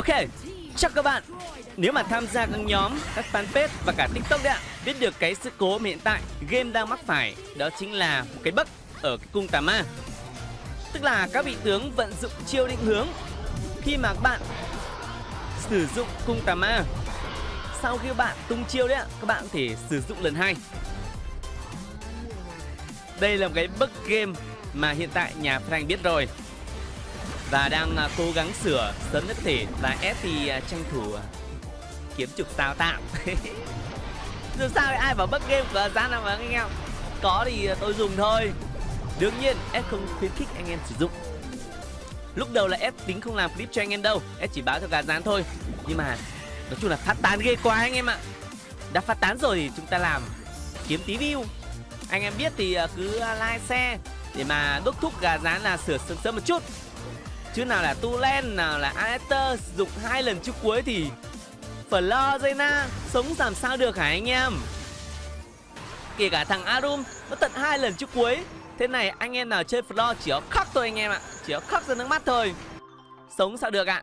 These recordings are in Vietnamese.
Ok, chào các bạn nếu mà tham gia các nhóm, các fanpage và cả TikTok đấy ạ, biết được cái sự cố mà hiện tại game đang mắc phải, đó chính là một cái bug ở cái cung tà ma. Tức là các vị tướng vận dụng chiêu định hướng khi mà các bạn sử dụng cung tà ma. Sau khi bạn tung chiêu đấy ạ, các bạn có thể sử dụng lần hai. Đây là một cái bug game mà hiện tại nhà Frank biết rồi và đang à, cố gắng sửa sớm nhất có thể và ép thì à, tranh thủ à, kiếm trục sao tạm. Dù sao ai bảo bất game của gian nào mà anh em? Có thì tôi dùng thôi. Đương nhiên, ép không khuyến khích anh em sử dụng. Lúc đầu là ép tính không làm clip cho anh em đâu, ép chỉ báo cho gà rán thôi. Nhưng mà, nói chung là phát tán ghê quá anh em ạ. Đã phát tán rồi thì chúng ta làm kiếm tí view. Anh em biết thì cứ like xe để mà đốc thúc gà rán là sửa sớm sớm một chút chứ nào là Tulen, nào là aether sử dụng hai lần trước cuối thì phải lo sống làm sao được hả anh em? Kể cả thằng arum nó tận hai lần trước cuối. Thế này, anh em nào chơi floor chỉ có khóc thôi anh em ạ. Chỉ có khóc ra nước mắt thôi. Sống sao được ạ?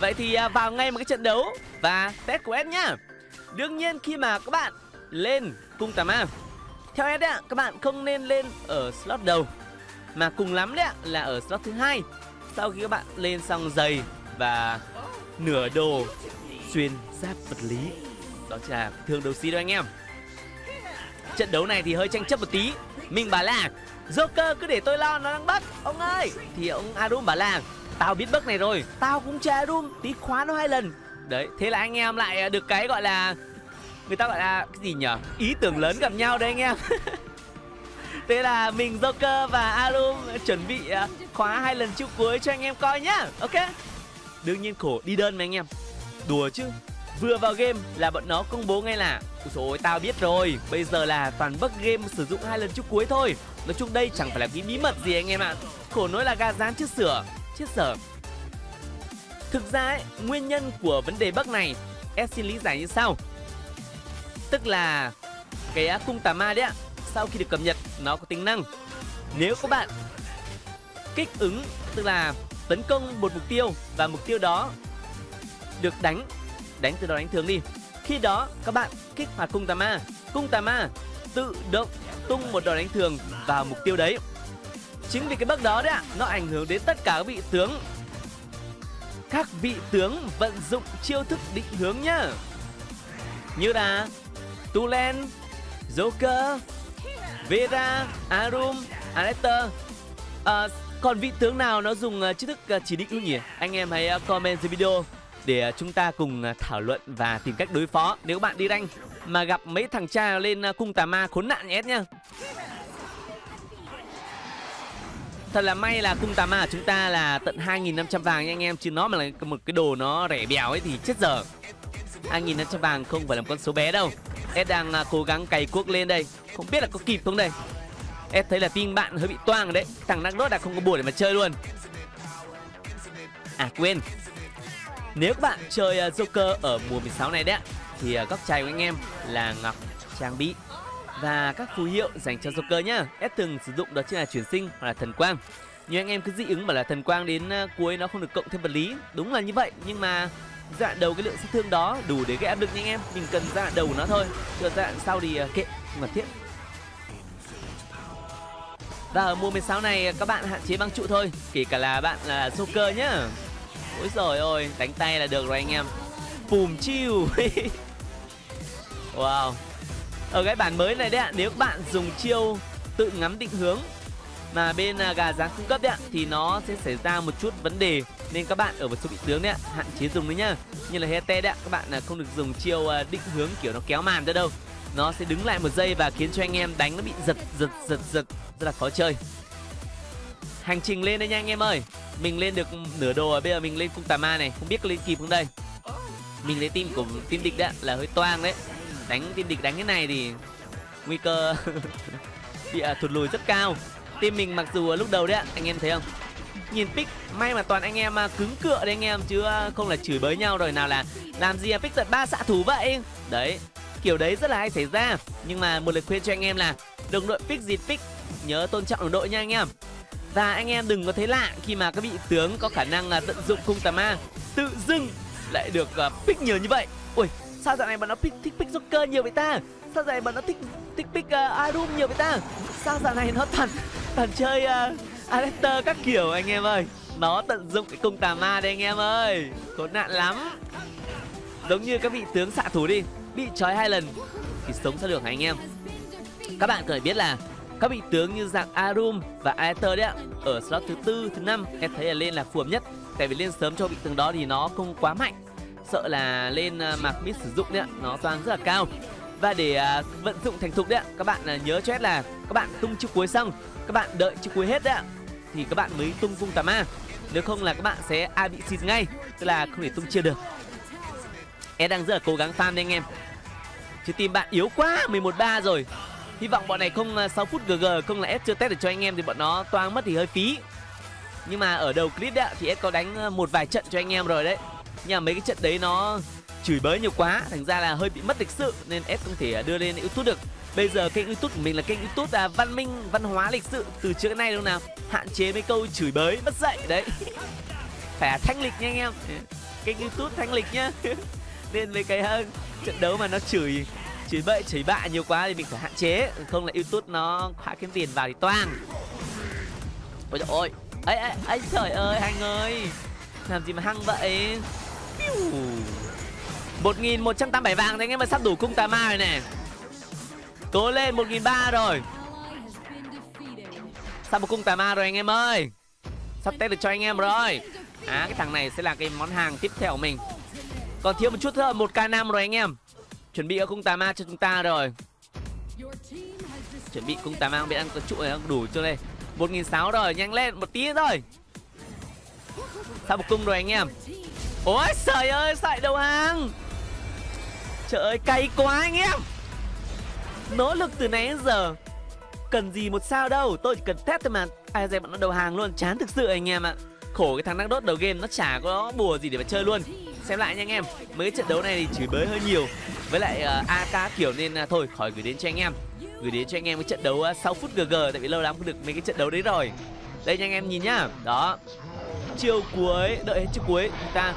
Vậy thì à, vào ngay một cái trận đấu và test của em nhá. Đương nhiên khi mà các bạn lên cung tà ma. Theo em đấy ạ, các bạn không nên lên ở slot đầu mà cùng lắm đấy là ở slot thứ hai. Sau khi các bạn lên xong giày và nửa đồ xuyên giáp vật lý. Đó là thương đấu sĩ đó anh em. Trận đấu này thì hơi tranh chấp một tí. Mình bảo là, Joker, cứ để tôi lo, nó đang bắt. Ông ơi! Thì ông Arum bảo là, tao biết bức này rồi, tao cũng chơi Arum, tí khóa nó hai lần. Đấy, thế là anh em lại được cái gọi là, người ta gọi là cái gì nhở ý tưởng lớn gặp nhau đấy anh em. Thế là mình Joker và Alum chuẩn bị à, khóa hai lần chữ cuối cho anh em coi nhá. Ok? Đương nhiên khổ đi đơn mà anh em. Đùa chứ. Vừa vào game là bọn nó công bố ngay là Úi dồi ôi, tao biết rồi. Bây giờ là toàn bug game sử dụng hai lần chúc cuối thôi. Nói chung đây chẳng phải là cái bí mật gì anh em ạ. Khổ nỗi là gà rán chết sửa Chết sở Thực ra ấy, nguyên nhân của vấn đề bug này em xin lý giải như sau. Tức là cái à, cung tà ma đấy ạ sau khi được cập nhật nó có tính năng. Nếu các bạn kích ứng tức là tấn công một mục tiêu và mục tiêu đó được đánh đánh từ đó đánh thường đi. Khi đó các bạn kích hoạt cung tà ma. Cung tà ma tự động tung một đòn đánh thường vào mục tiêu đấy. Chính vì cái bước đó đấy ạ nó ảnh hưởng đến tất cả các vị tướng. Các vị tướng vận dụng chiêu thức định hướng nhá. Như là Tulen, Joker, Vera, Arum, Alector à, Còn vị tướng nào nó dùng à, uh, chiêu thức uh, chỉ định không nhỉ? Anh em hãy uh, comment dưới video để uh, chúng ta cùng uh, thảo luận và tìm cách đối phó Nếu bạn đi rank mà gặp mấy thằng cha lên uh, cung tà ma khốn nạn nhé nhá. Thật là may là cung tà ma của chúng ta là tận 2.500 vàng nha anh em Chứ nó mà là một cái đồ nó rẻ bèo ấy thì chết giờ 2.500 vàng không phải là một con số bé đâu S đang à, cố gắng cày cuốc lên đây. Không biết là có kịp không đây? S thấy là team bạn hơi bị toang đấy. Thằng đang đốt đã không có buổi để mà chơi luôn. À quên. Nếu các bạn chơi à, Joker ở mùa 16 này đấy Thì à, góc trái của anh em là ngọc, trang bị Và các phù hiệu dành cho Joker nhá. S thường sử dụng đó chính là chuyển sinh hoặc là thần quang. Nhiều anh em cứ dị ứng bảo là thần quang đến cuối nó không được cộng thêm vật lý. Đúng là như vậy, Nhưng mà dạ đầu cái lượng sát thương đó, đủ để gây áp lực nhanh em. Mình cần dạ đầu nó thôi. Chưa dạ sau thì à, kệ, không cần thiết. Và ở mùa 16 này à, các bạn hạn chế băng trụ thôi. Kể cả là bạn là Joker nhá. Ôi rồi ôi đánh tay là được rồi anh em. Phùm chiêu wow. Ở cái bản mới này đấy ạ, nếu bạn dùng chiêu tự ngắm định hướng mà bên à, gà rán cung cấp đấy ạ, thì nó sẽ xảy ra một chút vấn đề nên các bạn ở một số vị tướng đấy ạ, hạn chế dùng đấy nhá. Như là Hete đấy ạ, các bạn là không được dùng chiêu à, định hướng kiểu nó kéo màn ra đâu. Nó sẽ đứng lại một giây và khiến cho anh em đánh nó bị giật giật giật giật, rất là khó chơi. Hành trình lên đây nha anh em ơi. Mình lên được nửa đồ, bây giờ mình lên cung tà ma này, không biết có lên kịp không đây. Mình lấy team của team địch đấy là hơi toang đấy. Đánh team địch đánh cái này thì nguy cơ bị à, thụt lùi rất cao. Team mình mặc dù lúc đầu đấy anh em thấy không? Nhìn pick may mà toàn anh em à, cứng cựa đấy anh em chứ à, không là chửi bới nhau rồi nào là làm gì à pick tận ba xạ thủ vậy? Đấy kiểu đấy rất là hay xảy ra. Nhưng mà một lời khuyên cho anh em là đồng đội pick gì pick nhớ tôn trọng đồng đội nha anh em. Và anh em đừng có thấy lạ khi mà các vị tướng có khả năng à, tận dụng cung tà ma. Tự dưng lại được pick nhiều như vậy. Ui sao dạo này bọn nó pick thích pick Joker nhiều vậy ta? Sao dạo này bọn nó thích thích pick uh, Arum nhiều vậy ta? Sao dạo này nó toàn toàn chơi uh, Adapter các kiểu anh em ơi. Nó tận dụng cái cung tà ma đây anh em ơi. Khốn nạn lắm. Giống như các vị tướng xạ thủ đi bị trói hai lần thì sống ra được hả anh em? Các bạn cần phải biết là các vị tướng như dạng Arum và Aether đấy ạ ở slot thứ tư thứ năm em thấy là lên là phù hợp nhất. Tại vì lên sớm cho vị tướng đó thì nó không quá mạnh. Sợ là lên mà mạc mít sử dụng đấy ạ nó toàn rất là cao. Và để uh, vận dụng thành thục đấy ạ các bạn uh, nhớ cho hết là các bạn tung chiêu cuối xong các bạn đợi chiêu cuối hết đấy ạ thì các bạn mới tung cung tà ma. Nếu không là các bạn sẽ a bị xịt ngay, tức là không thể tung chia được. Em đang rất là cố gắng farm đấy anh em. Chứ team bạn yếu quá 11 3 rồi. Hy vọng bọn này không à, 6 phút gg, không là s chưa test được cho anh em thì bọn nó toang mất thì hơi phí. Nhưng mà ở đầu clip đấy thì s có đánh à, một vài trận cho anh em rồi đấy. Nhưng mà mấy cái trận đấy nó chửi bới nhiều quá, thành ra là hơi bị mất lịch sự, nên s không thể à, đưa lên youtube được bây giờ kênh youtube của mình là kênh youtube là văn minh, văn hóa, lịch sự. Từ trước đến nay đâu nào, hạn chế mấy câu chửi bới, mất dạy, đấy. Phải thanh lịch nha anh em. Kênh youtube thanh lịch nhá. Nên mấy cái hơn trận đấu mà nó chửi chửi bậy, chửi bạ nhiều quá thì mình phải hạn chế. Không là youtube nó khóa kiếm tiền vào thì toang. Ôi trời ơi ấy ấy ấy trời ơi, hằng ơi. Làm gì mà hăng vậy? Một nghìn một trăm tám bảy vàng đấy anh em mà sắp đủ cung tà ma rồi nè cố lên, một nghìn ba rồi. Sắp một cung tà ma rồi anh em ơi. Sắp test được cho anh em rồi. À cái thằng này sẽ là cái món hàng tiếp theo của mình. Còn thiếu một chút thôi một k 5 rồi anh em. Chuẩn bị ở cung tà ma cho chúng ta rồi. Chuẩn bị cung tà ma, không biết ăn có trụ này không, đủ chưa đây? Một nghìn sáu rồi, nhanh lên, một tí thôi. Sao một cung rồi anh em. Ôi, trời ơi, sợi đầu hàng. Trời ơi, cay quá anh em nỗ lực từ nãy đến giờ. Cần gì một sao đâu tôi chỉ cần test thôi mà. Ai dè bọn nó đầu hàng luôn chán thực sự anh em ạ. Khổ cái thằng đang đốt đầu game nó chả có bùa gì để mà chơi luôn. Xem lại nha anh em mấy trận đấu này thì chửi bới hơi nhiều. Với lại ờ, uh, ak kiểu nên uh, thôi khỏi gửi đến cho anh em. Gửi đến cho anh em cái trận đấu à, uh, 6 phút gg tại vì lâu lắm không được mấy cái trận đấu đấy rồi. Đây nha anh em nhìn nhá. Đó. Chiều cuối đợi hết chiều cuối. Chúng ta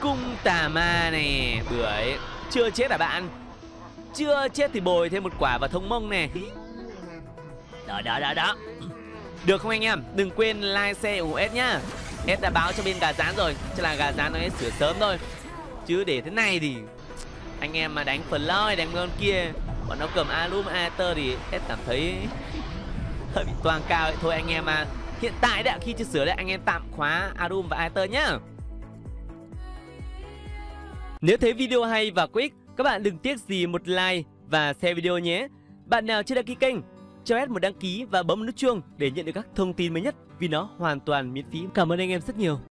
cung tà ma này. Bưởi chưa chết à bạn? Chưa chết thì bồi thêm một quả vào thông mông nè. đó đó đó đó. Được không anh em? Đừng quên like, share, ủng hộ s nhá. S đã báo cho bên gà rán rồi, Chắc là gà rán nó sẽ sửa sớm thôi. Chứ để thế này thì anh em mà đánh phần loi, đánh con kia, bọn nó cầm alum aether thì s cảm thấy hơi bị toàn cao ấy. Thôi anh em mà hiện tại đã khi chưa sửa đấy, anh em tạm khóa alum và aether nhá. Nếu thấy video hay và quick các bạn đừng tiếc gì một like và share video nhé bạn nào chưa đăng ký kênh, cho S một đăng ký và bấm nút chuông để nhận được các thông tin mới nhất vì nó hoàn toàn miễn phí. Cảm ơn anh em rất nhiều.